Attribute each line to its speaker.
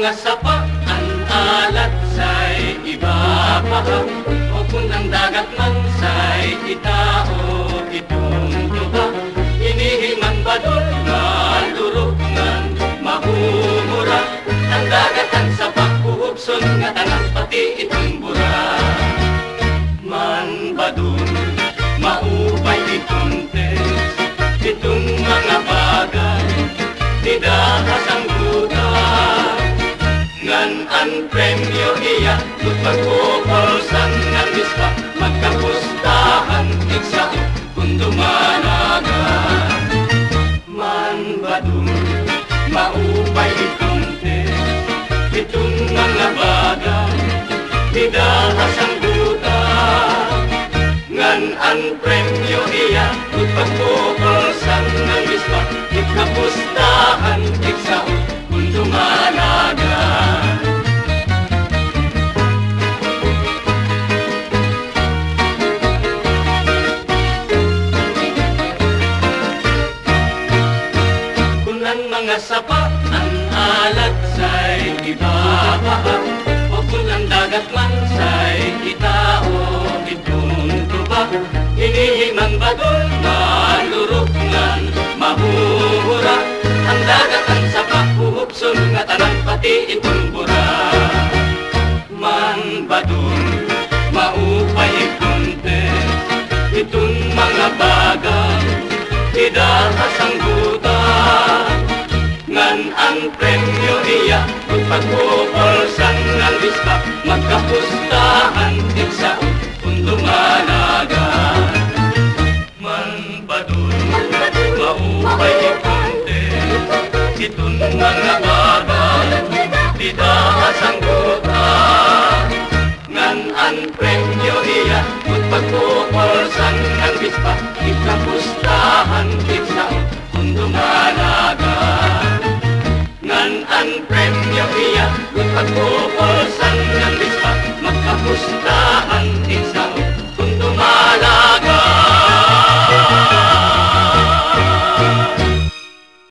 Speaker 1: mga sapa ang alat sa'y ibabaham. O kung ang dagat man sa'y itao itong tuba Inihiman ba doon? Malurok man mahumura. Ang dagat ang sapa kuhubson nga tanang pati itong bura. Man ba doon? Maupay itong tes Itong mga bagay Didakas ang Ngan ang premyo iya Kut pagkukulsan ng dispa Magkapustahan Iksa kung dumanagan Man badung Maupay itong test Itong mga bagay Tidahas ang buta. Ngan ang premyo iya Kut pagkukulsan ng dispa Ikapustahan Iksa mga sapa ang alat sa'y ibabaha kung ang dagat man sa'y itao itunto ba Hinihiman ba doon maluruknan mahuhura. Ang dagat ang sapa uhupson nga tanang pati itong bura. Man ba doon maupay ikunte Itong mga bagay Idahas ang Magkapustahan Iksa kung dumanagan Man badun Maupay ikunte Itong mga bagay Idahas ang buta. Ngan ang premyo iya Kung pagpupulsan ng lista Ikapustahan